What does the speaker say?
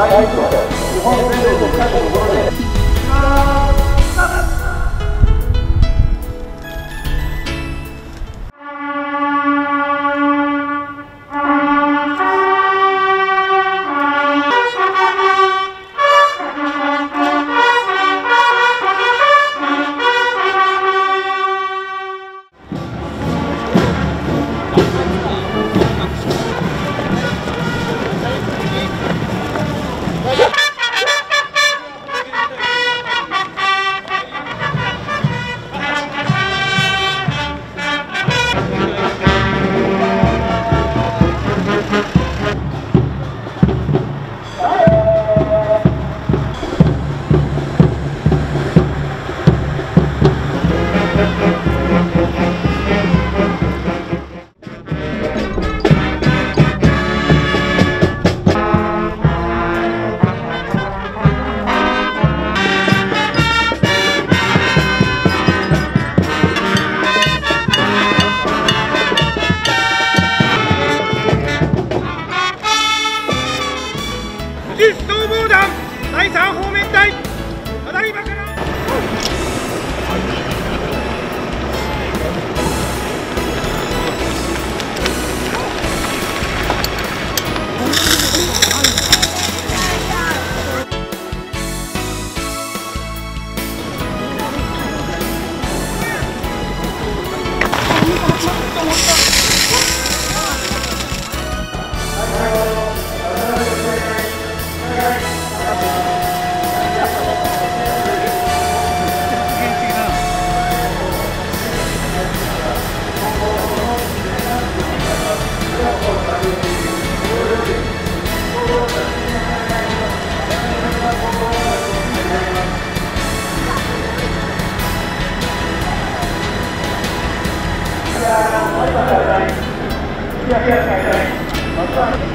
日本全国各国 Yeah, yeah, yeah, yeah.